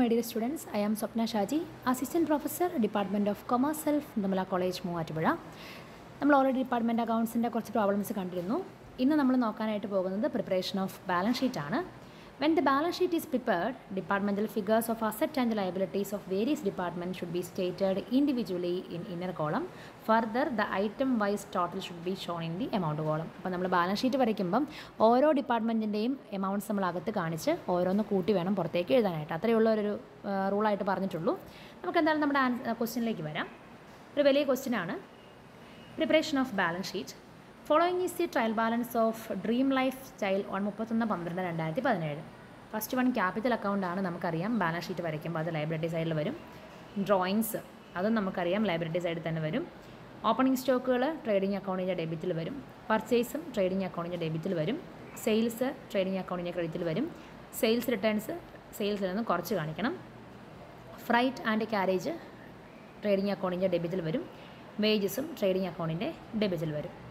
My dear students, I am Swapna Shaji, Assistant Professor, Department of Commerce, Self, Namala College, Muvattupuzha. നമ്മൾ already department അക്കൗണ്ട്സിന്റെ കുറച്ച് problems കണ്ടിരുന്നു. ഇന്ന് നമ്മൾ നോക്കാനായിട്ട് പോകുന്നത് പ്രിപ്പറേഷൻ ഓഫ് ബാലൻസ് ഷീറ്റ് ആണ്. When the balance sheet is prepared departmental figures of asset and liabilities of various department should be stated individually in inner column further the item wise total should be shown in the amount column അപ്പോൾ നമ്മൾ balance sheet വരയ്ക്കുമ്പം ഓരോ ഡിപ്പാർട്ട്മെന്റിന്റെയും amounts നമ്മൾ അകത്ത് കാണിച്ച് ഓരോന്ന് കൂട്ടി വേണം പുറത്തേക്ക് എഴുതാനായിട്ട്. അത്രയുള്ള ഒരു റൂളായിട്ട് പറഞ്ഞിട്ടുള്ളൂ. നമുക്ക് എന്തായാലും നമ്മുടെ ക്വസ്റ്റ്യനിലേക്ക് വരാം. ഒരു വലിയ ക്വസ്റ്റ്യനാണ് preparation of balance sheet following is the trial balance of Dream Lifestyle on മുപ്പത്തൊന്ന് പന്ത്രണ്ട് രണ്ടായിരത്തി പതിനേഴ്. ഫസ്റ്റ് വൺ ക്യാപിറ്റൽ അക്കൗണ്ട് ആണ് നമുക്കറിയാം. ബാലൻസ് ഷീറ്റ് വരയ്ക്കുമ്പോൾ അത് ലൈബ്രറി സൈഡിൽ വരും. ഡ്രോയിങ്സ് അതും നമുക്കറിയാം. ലൈബ്രറി സൈഡിൽ തന്നെ വരും. ഓപ്പണിംഗ് സ്റ്റോക്കുകൾ ട്രേഡിംഗ് അക്കൗണ്ടിന്റെ ഡെബിറ്റിൽ വരും. പർച്ചേസും ട്രേഡിംഗ് അക്കൗണ്ടിന്റെ ഡെബിറ്റിൽ വരും. സെയിൽസ് ട്രേഡിംഗ് അക്കൗണ്ടിന്റെ ക്രെഡിറ്റിൽ വരും. സെയിൽസ് റിട്ടേൺസ് സെയിൽസിൽ നിന്ന് കുറച്ച് കാണിക്കണം. ഫ്രൈറ്റ് ആൻഡ് കാരേജ് ട്രേഡിംഗ് അക്കൗണ്ടിന്റെ ഡെബിറ്റിൽ വരും. വേജസും ട്രേഡിംഗ് അക്കൗണ്ടിന്റെ ഡെബിറ്റിൽ വരും.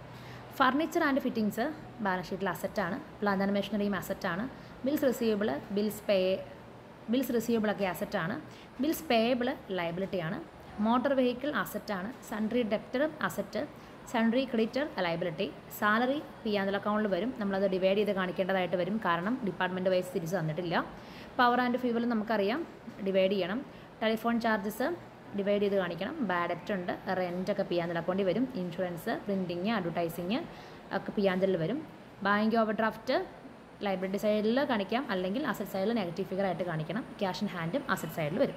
ഫർണിച്ചർ ആൻഡ് ഫിറ്റിങ്സ് ബാലൻസ് ഷീറ്റിൽ അസറ്റാണ്. പ്ലാന്റ് ആൻഡ് മെഷീനറിയും അസറ്റാണ്. Bills receivable bills pay bills റിസീവബിളൊക്കെ അസറ്റാണ്. ബിൽസ് പേയബിൾ ലയബിലിറ്റിയാണ് motor vehicle അസറ്റാണ്. Sundry debtor asset sundry creditor liability salary P and അക്കൗണ്ടിൽ വരും. നമ്മളത് ഡിവൈഡ് ചെയ്ത് കാണിക്കേണ്ടതായിട്ട് വരും. കാരണം ഡിപ്പാർട്ട്മെന്റ് വൈസ് തിരിച്ച് തന്നിട്ടില്ല. പവർ ആൻഡ് ഫ്യൂവൽ നമുക്കറിയാം. ഡിവൈഡ് ചെയ്യണം. ടെലിഫോൺ ചാർജസ് ഡിവൈഡ് ചെയ്ത് കാണിക്കണം. ബാഡ് ഡെറ്റ് ഉണ്ട്. റെന്റ് ഒക്കെ പി ആൻഡിൽ അക്കൗണ്ടിൽ വരും. ഇൻഷുറൻസ് പ്രിന്റിങ് അഡ്വർടൈസിങ് ഒക്കെ പി ആൻഡിൽ വരും. ബാങ്ക് ഓവർ ഡ്രാഫ്റ്റ് ലൈബ്രറി സൈഡിൽ കാണിക്കാം. അല്ലെങ്കിൽ അസറ്റ് സൈഡിൽ നെഗറ്റീവ് ഫിഗർ ആയിട്ട് കാണിക്കണം. ക്യാഷ് ഇൻ ഹാൻഡും അസറ്റ് സൈഡിൽ വരും.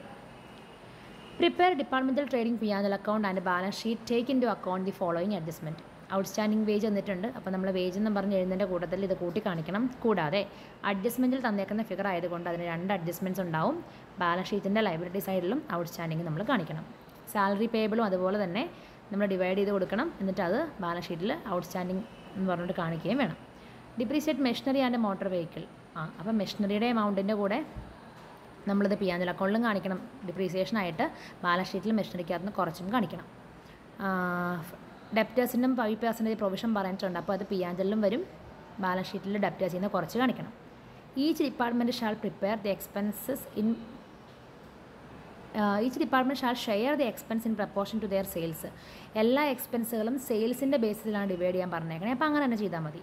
Prepare departmental trading P and account and balance sheet take into account the following adjustment outstanding wage വന്നിട്ടുണ്ട്. അപ്പോൾ നമ്മൾ വേജ് എന്ന് പറഞ്ഞ് എഴുതുന്നതിന്റെ കൂട്ടത്തിൽ ഇത് കൂട്ടി കാണിക്കണം കൂടാതെ അഡ്ജസ്റ്റ്മെന്റിൽ തന്നേക്കുന്ന ഫിഗർ ആയതുകൊണ്ട് അതിന് രണ്ട് അഡ്ജസ്റ്റ്മെന്റ്സ് ഉണ്ടാവും. ബാലൻസ് ഷീറ്റിന്റെ ലൈബ്രറി സൈഡിലും ഔട്ട്സ്റ്റാൻഡിങ് നമ്മൾ കാണിക്കണം. സാലറി പേബിളും അതുപോലെ തന്നെ നമ്മൾ ഡിവൈഡ് ചെയ്ത് കൊടുക്കണം. എന്നിട്ട് അത് ബാലൻസ് ഷീറ്റിൽ ഔട്ട്സ്റ്റാൻഡിങ് എന്ന് പറഞ്ഞിട്ട് കാണിക്കുകയും വേണം. Depreciate machinery and motor vehicle ആ അപ്പം മെഷീനറിയുടെ എമൗണ്ടിന്റെ കൂടെ നമ്മളിത് പി ആൻഡിൽ അക്കൗണ്ടിലും കാണിക്കണം. ഡിപ്രീസിയേഷൻ ആയിട്ട് ബാലൻസ് ഷീറ്റിൽ മെഷീനറിക്കകത്ത് നിന്ന് കുറച്ചും കാണിക്കണം. ഡെപ്റ്റേഴ്സിനും പെർസെന്റേജ് പ്രൊവിഷൻ പറഞ്ഞിട്ടുണ്ട്. അപ്പോൾ അത് പി ആൻഡലിലും വരും. ബാലൻസ് ഷീറ്റിൽ ഡെപ്റ്റേഴ്സിൽ നിന്ന് കുറച്ച് കാണിക്കണം. Each department shall prepare the expenses in each department shall share the expense in proportion to their sales എല്ലാ എക്സ്പെൻസുകളും സെയിൽസിന്റെ ബേസിലാണ് ഡിവൈഡ് ചെയ്യാൻ പറഞ്ഞേക്കണേ. അപ്പോൾ അങ്ങനെ തന്നെ ചെയ്താൽ മതി.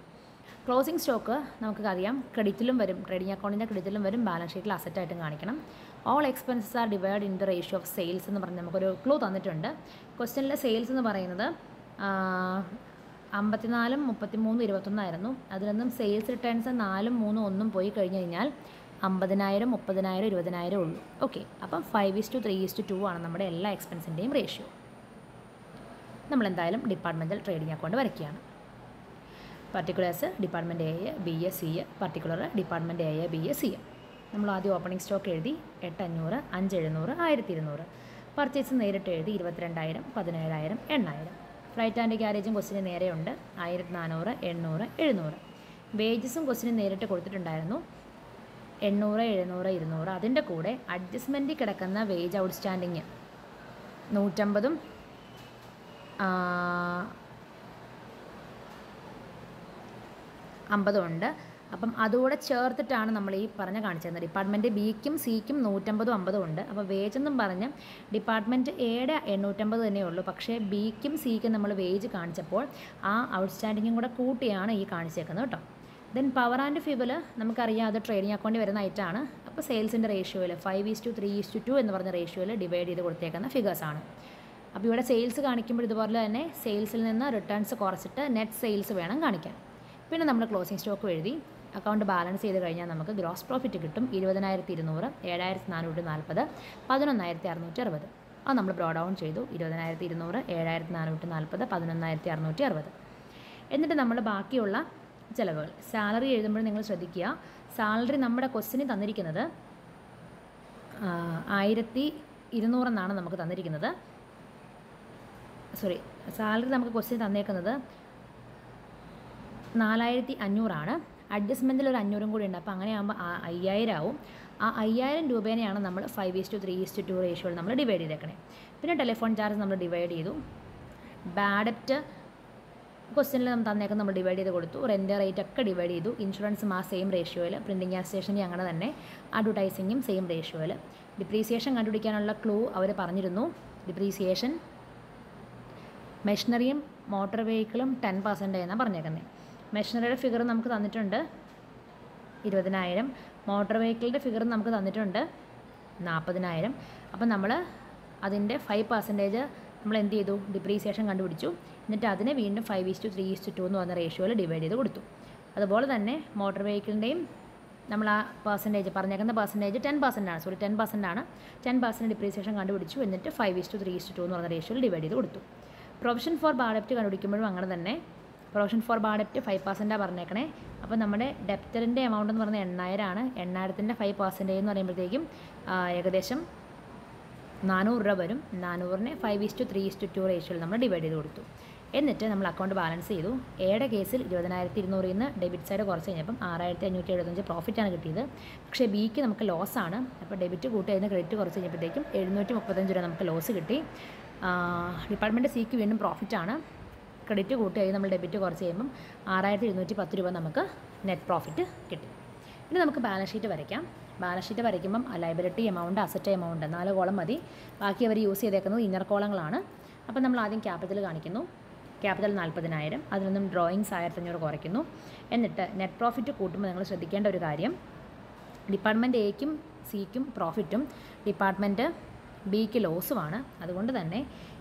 ക്ലോസിംഗ് സ്റ്റോക്ക് നമുക്ക് അറിയാം ക്രെഡിറ്റിലും വരും. ട്രേഡിംഗ് അക്കൗണ്ടിന്റെ ക്രെഡിറ്റിലും വരും. ബാലൻസ് ഷീറ്റിൽ അസറ്റായിട്ടും കാണിക്കണം. All expenses are divide in the ratio of sales എന്ന് പറഞ്ഞ് നമുക്കൊരു ക്ലൂ തന്നിട്ടുണ്ട്. ക്വസ്റ്റ്യനിലെ സെയിൽസ് എന്ന് പറയുന്നത് അമ്പത്തിനാലും മുപ്പത്തിമൂന്നും ഇരുപത്തൊന്നായിരുന്നു. അതിൽ നിന്നും സെയിൽസ് റിട്ടേൺസ് നാലും മൂന്നും ഒന്നും പോയി കഴിഞ്ഞ് കഴിഞ്ഞാൽ അമ്പതിനായിരം മുപ്പതിനായിരം ഇരുപതിനായിരം ഉള്ളൂ. ഓക്കെ അപ്പം five is to three is to two ആണ് നമ്മുടെ എല്ലാ എക്സ്പെൻസിന്റെയും റേഷ്യോ നമ്മളെന്തായാലും ഡിപ്പാർട്ട്മെന്റൽ ട്രേഡിംഗ് അക്കൗണ്ട് വരയ്ക്കുകയാണ്. Particulars department A B S C A particular department A B S C A നമ്മൾ ആദ്യം ഓപ്പണിംഗ് സ്റ്റോക്ക് എഴുതി എട്ടഞ്ഞൂറ് അഞ്ച് എഴുന്നൂറ് ആയിരത്തി ഇരുന്നൂറ് പർച്ചേസ് നേരിട്ട് എഴുതി ഇരുപത്തിരണ്ടായിരം പതിനേഴായിരം എണ്ണായിരം. ഫ്ലൈറ്റ് ആൻഡ് ക്യാരേജും ക്വസ്റ്റിന് നേരെയുണ്ട്. ആയിരത്തി നാനൂറ് എണ്ണൂറ് എഴുന്നൂറ്. വേജസും ക്വസ്റ്റിന് നേരിട്ട് കൊടുത്തിട്ടുണ്ടായിരുന്നു. എണ്ണൂറ് എഴുന്നൂറ് ഇരുന്നൂറ്. അതിന്റെ കൂടെ അഡ്ജസ്റ്റ്മെന്റിൽ കിടക്കുന്ന വേജ് ഔട്ട്സ്റ്റാൻഡിങ് നൂറ്റമ്പതും അമ്പതും ഉണ്ട്. അപ്പം അതുകൂടെ ചേർത്തിട്ടാണ് നമ്മൾ ഈ പറഞ്ഞ കാണിച്ചത് ഡിപ്പാർട്ട്മെന്റ് ബിക്കും സിക്കും നൂറ്റമ്പതും അമ്പതും ഉണ്ട്. അപ്പോൾ വേജ് എന്നും പറഞ്ഞ് ഡിപ്പാർട്ട്മെന്റ് എയുടെ എണ്ണൂറ്റമ്പത് തന്നെ ഉള്ളൂ. പക്ഷേ ബിക്കും സിക്കും നമ്മൾ വേജ് കാണിച്ചപ്പോൾ ആ ഔട്ട്സ്റ്റാൻഡിങ്ങും കൂടെ കൂട്ടിയാണ് ഈ കാണിച്ചേക്കുന്നത് കേട്ടോ. ദെൻ പവർ ആൻഡ് ഫ്യൂവൽ നമുക്കറിയാം അത് ട്രേഡിംഗ് അക്കൗണ്ടിൽ വരുന്ന ഐറ്റാണ്. അപ്പോൾ സെയിൽസിന്റെ റേഷ്യോയിൽ five is to three is to two എന്ന് പറഞ്ഞ റേഷ്യോയിൽ ഡിവൈഡ് ചെയ്ത് കൊടുത്തേക്കുന്ന ഫിഗേഴ്സാണ് അപ്പോൾ ഇവിടെ സെയിൽസ് കാണിക്കുമ്പോൾ ഇതുപോലെ തന്നെ സെയിൽസിൽ നിന്ന് റിട്ടേൺസ് കുറച്ചിട്ട് നെറ്റ് സെയിൽസ് വേണം കാണിക്കാൻ. പിന്നെ നമ്മൾ ക്ലോസിംഗ് സ്റ്റോക്ക് എഴുതി. അക്കൗണ്ട് ബാലൻസ് ചെയ്ത് കഴിഞ്ഞാൽ നമുക്ക് ഗ്രോസ് പ്രോഫിറ്റ് കിട്ടും ഇരുപതിനായിരത്തി ഇരുന്നൂറ് ഏഴായിരത്തി നാനൂറ്റി നാൽപ്പത് പതിനൊന്നായിരത്തി അറുന്നൂറ്റി അറുപത് അത് നമ്മൾ ബ്രോ ഡൗൺ ചെയ്തു ഇരുപതിനായിരത്തി ഇരുന്നൂറ് ഏഴായിരത്തി നാനൂറ്റി നാൽപ്പത് പതിനൊന്നായിരത്തി അറുന്നൂറ്റി അറുപത് എന്നിട്ട് നമ്മൾ ബാക്കിയുള്ള ചിലവുകൾ. സാലറി എഴുതുമ്പോൾ നിങ്ങൾ ശ്രദ്ധിക്കുക സാലറി നമ്മുടെ ക്വസ്റ്റിന് തന്നിരിക്കുന്നത് ആയിരത്തി ഇരുന്നൂറെന്നാണ് നമുക്ക് തന്നിരിക്കുന്നത്. സോറി സാലറി നമുക്ക് ക്വസ്റ്റ്യൻ തന്നേക്കുന്നത് നാലായിരത്തി അഞ്ഞൂറാണ് അഡ്ജസ്റ്റ്മെന്റിൽ ഒരു അഞ്ഞൂറും കൂടി ഉണ്ട്. അപ്പോൾ അങ്ങനെ ആകുമ്പോൾ അയ്യായിരം ആവും ആ അയ്യായിരം രൂപേനെയാണ് നമ്മൾ five is to three is to two റേഷ്യോയിൽ നമ്മൾ ഡിവൈഡ് ചെയ്തേക്കണേ. പിന്നെ ടെലിഫോൺ ചാർജ് നമ്മൾ ഡിവൈഡ് ചെയ്തു. ബാഡപ്റ്റ് ക്വസ്റ്റ്യനിൽ നമ്മൾ തന്നേക്കം നമ്മൾ ഡിവൈഡ് ചെയ്ത് കൊടുത്തു. റെന്റ് റേറ്റ് ഒക്കെ ഡിവൈഡ് ചെയ്തു. ഇൻഷുറൻസും ആ സെയിം റേഷ്യോയിൽ പ്രിന്റിംഗ് ആൻഡ് സ്റ്റേഷനിൽ അങ്ങനെ തന്നെ. അഡ്വർടൈസിങ്ങും സെയിം റേഷ്യോയിൽ ഡിപ്രീസിയേഷൻ കണ്ടുപിടിക്കാനുള്ള ക്ലൂ അവർ പറഞ്ഞിരുന്നു. ഡിപ്രീസിയേഷൻ മെഷീനറിയും മോട്ടോർ വെഹിക്കിളും ടെൻ പെർസെന്റ് എന്നാണ് പറഞ്ഞേക്കുന്നത് മെഷീനറിയുടെ ഫിഗർ നമുക്ക് തന്നിട്ടുണ്ട്. ഇരുപതിനായിരം. മോട്ടോർ വെഹിക്കിളിന്റെ ഫിഗർ നമുക്ക് തന്നിട്ടുണ്ട്. നാൽപ്പതിനായിരം അപ്പം നമ്മൾ അതിന്റെ ഫൈവ് പെർസെന്റേജ് നമ്മൾ എന്ത് ചെയ്തു? ഡിപ്രീസിയേഷൻ കണ്ടുപിടിച്ചു. എന്നിട്ട് അതിനെ വീണ്ടും five is to three is to two പറഞ്ഞ റേഷ്യോയിൽ ഡിവൈഡ് ചെയ്ത് കൊടുത്തു. അതുപോലെ തന്നെ മോട്ടോർ വെഹിക്കിളിന്റെയും നമ്മൾ ആ പെർസെന്റേജ് പറഞ്ഞേക്കുന്ന പെർസെന്റേജ് ടെൻ പെർസെന്റ് ആണ്. സോറി ടെൻ പെർസെന്റ് ആണ്. ടെൻ പെർസെന്റ് ഡിപ്രീസിയേഷൻ കണ്ടുപിടിച്ചു. എന്നിട്ട് five is to three is to two പറഞ്ഞ റേഷ്യോയിൽ ഡിവൈഡ് ചെയ്ത് കൊടുത്തു. പ്രൊവിഷൻ ഫോർ ബാഡപ്റ്റ് കണ്ടുപിടിക്കുമ്പോഴും അങ്ങനെ തന്നെ. Provision for bad bad debt five പെർസെന്റാണ് പറഞ്ഞേക്കണേ. അപ്പോൾ നമ്മുടെ ഡെപ്റ്ററിന്റെ എമൗണ്ട് എന്ന് പറഞ്ഞാൽ എണ്ണായിരമാണ് എണ്ണായിരത്തിന്റെ ഫൈവ് പെർസെന്റേജ് എന്ന് പറയുമ്പോഴത്തേക്കും ഏകദേശം നാനൂറ് രൂപ വരും. നാനൂറിനെ five is to three is to two റേഷ്യോയിൽ നമ്മൾ ഡിവൈഡ് ചെയ്ത് കൊടുത്തു. എന്നിട്ട് നമ്മൾ അക്കൗണ്ട് ബാലൻസ് ചെയ്തു. എയുടെ കേസിൽ ഇരുപതിനായിരത്തി ഇരുന്നൂറിൽ നിന്ന് ഡെബിറ്റ് സൈഡ് കുറച്ച് കഴിഞ്ഞപ്പം ആറായിരത്തി അഞ്ഞൂറ്റി എഴുപത്തഞ്ച് പ്രോഫിറ്റാണ് കിട്ടിയത്. പക്ഷേ ബിക്ക് നമുക്ക് ലോസ് ആണ്. അപ്പോൾ ഡെബിറ്റ് കൂട്ടി അതിന് ക്രെഡിറ്റ് കുറച്ച് കഴിഞ്ഞപ്പോഴത്തേക്കും എഴുന്നൂറ്റി മുപ്പത്തഞ്ച് രൂപ നമുക്ക് ലോസ് കിട്ടി. ഡിപ്പാർട്ട്മെന്റ് സിക്ക് വീണ്ടും പ്രോഫിറ്റാണ് ക്രെഡിറ്റ് കൂട്ടി കഴിഞ്ഞ് നമ്മൾ ഡെബിറ്റ് കുറച്ച് കഴിയുമ്പം ആറായിരത്തി എഴുന്നൂറ്റി പത്ത് രൂപ നമുക്ക് നെറ്റ് പ്രോഫിറ്റ് കിട്ടി. ഇനി നമുക്ക് ബാലൻസ് ഷീറ്റ് വരയ്ക്കാം. ബാലൻസ് ഷീറ്റ് വരയ്ക്കുമ്പം ലൈബിലിറ്റി എമൗണ്ട് അസറ്റ് എമൗണ്ട് നാല് കോളം മതി. ബാക്കി അവർ യൂസ് ചെയ്തേക്കുന്നത് ഇന്നർ കോളങ്ങളാണ് അപ്പം നമ്മൾ ആദ്യം ക്യാപിറ്റൽ കാണിക്കുന്നു. ക്യാപിറ്റൽ നാൽപ്പതിനായിരം അതിൽ നിന്നും ഡ്രോയിങ്സ് ആയിരത്തഞ്ഞൂറ് കുറയ്ക്കുന്നു. എന്നിട്ട് നെറ്റ് പ്രോഫിറ്റ് കൂട്ടുമ്പോൾ നിങ്ങൾ ശ്രദ്ധിക്കേണ്ട ഒരു കാര്യം. ഡിപ്പാർട്ട്മെന്റ് എക്കും സിക്കും പ്രോഫിറ്റും ഡിപ്പാർട്ട്മെന്റ് ബിക്ക് ലോസുമാണ് അതുകൊണ്ട് തന്നെ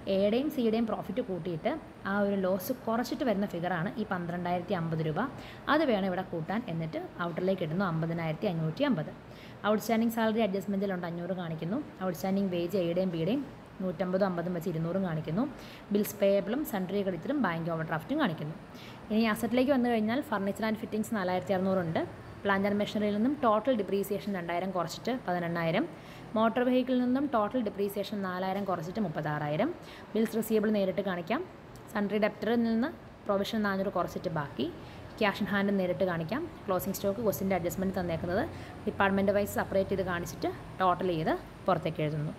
എയുടെയും സിയുടെയും പ്രോഫിറ്റ് കൂട്ടിയിട്ട് ആ ഒരു ലോസ് കുറച്ചിട്ട് വരുന്ന ഫിഗറാണ് ഈ പന്ത്രണ്ടായിരത്തി അമ്പത് രൂപ. അത് വേണം ഇവിടെ കൂട്ടാൻ എന്നിട്ട് ഔട്ടറിലേക്ക് ഇടുന്നു അമ്പതിനായിരത്തി അഞ്ഞൂറ്റി അമ്പത് ഔട്ട്സ്റ്റാൻഡിങ് സാലറി അഡ്ജസ്റ്റ്മെന്റിലുണ്ട് അഞ്ഞൂറ് കാണിക്കുന്നു. ഔട്ട്സ്റ്റാൻഡിങ് വേജ് എയുടെയും ബിയുടെയും നൂറ്റമ്പതും അമ്പതും വെച്ച് ഇരുന്നൂറും കാണിക്കുന്നു. ബിൽസ് പേയബിളും സെൻട്രി ക്രെഡിറ്റിലും ബാങ്ക് ഓവർ ഡ്രാഫ്റ്റും കാണിക്കുന്നു. ഇനി അസറ്റിലേക്ക് വന്നു കഴിഞ്ഞാൽ ഫർണിച്ചർ ആൻഡ് ഫിറ്റിംഗ്സ് നാലായിരത്തി അറുന്നൂറുണ്ട് പ്ലാന്റ് മെഷീനറിയിൽ നിന്നും ടോട്ടൽ ഡിപ്രീസിയേഷൻ രണ്ടായിരം കുറച്ചിട്ട് പതിനെണ്ണായിരം. മോട്ടോർ വെഹിക്കിളിൽ നിന്നും ടോട്ടൽ ഡിപ്രീസിയേഷൻ നാലായിരം കുറച്ചിട്ട് മുപ്പത്താറായിരം. ബിൽസ് റിസീവബിൾ നേരിട്ട് കാണിക്കാം. സൺട്രി ഡെപ്റ്ററിൽ നിന്ന് പ്രൊവിഷൻ നാനൂറ് കുറച്ചിട്ട് ബാക്കി. ക്യാഷ് ഇൻ ഹാൻഡ് നേരിട്ട് കാണിക്കാം. ക്ലോസിംഗ് സ്റ്റോക്ക് ക്വസ്റ്റിന്റെ അഡ്ജസ്റ്റ്മെന്റ് തന്നേക്കുന്നത്. ഡിപ്പാർട്ട്മെന്റ് വൈസ് സെപ്പറേറ്റ് ചെയ്ത് കാണിച്ചിട്ട് ടോട്ടൽ ചെയ്ത് പുറത്തേക്ക് എഴുതുന്നു.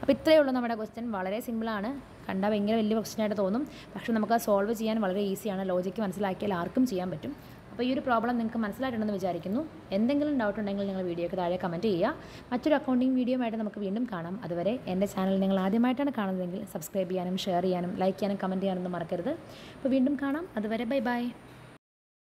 അപ്പോൾ ഇത്രയേ ഉള്ളൂ നമ്മുടെ ക്വസ്റ്റ്യൻ വളരെ സിമ്പിളാണ് കണ്ടാൽ ഭയങ്കര വലിയ ക്വസ്റ്റ്യൻ ആയിട്ട് തോന്നും. പക്ഷേ നമുക്ക് സോൾവ് ചെയ്യാൻ വളരെ ഈസിയാണ് ലോജിക്ക് മനസ്സിലാക്കിയാൽ ആർക്കും ചെയ്യാൻ പറ്റും. അപ്പോൾ ഈ ഒരു പ്രോബ്ലം നിങ്ങൾക്ക് മനസ്സിലായിട്ടുണ്ടെന്ന് വിചാരിക്കുന്നു. എന്തെങ്കിലും ഡൗട്ട് ഉണ്ടെങ്കിൽ നിങ്ങൾ വീഡിയോയ്ക്ക് താഴെ കമന്റ് ചെയ്യുക. മറ്റൊരു അക്കൗണ്ടിങ് വീഡിയോ ആയിട്ട് നമുക്ക് വീണ്ടും കാണാം. അതുവരെ എന്റെ ചാനൽ നിങ്ങൾ ആദ്യമായിട്ടാണ് കാണുന്നതെങ്കിൽ സബ്സ്ക്രൈബ് ചെയ്യാനും ഷെയർ ചെയ്യാനും ലൈക്ക് ചെയ്യാനും കമന്റ് ചെയ്യാനൊന്നും മറക്കരുത്. അപ്പോൾ വീണ്ടും കാണാം. അതുവരെ ബൈ ബൈ